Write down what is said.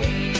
light.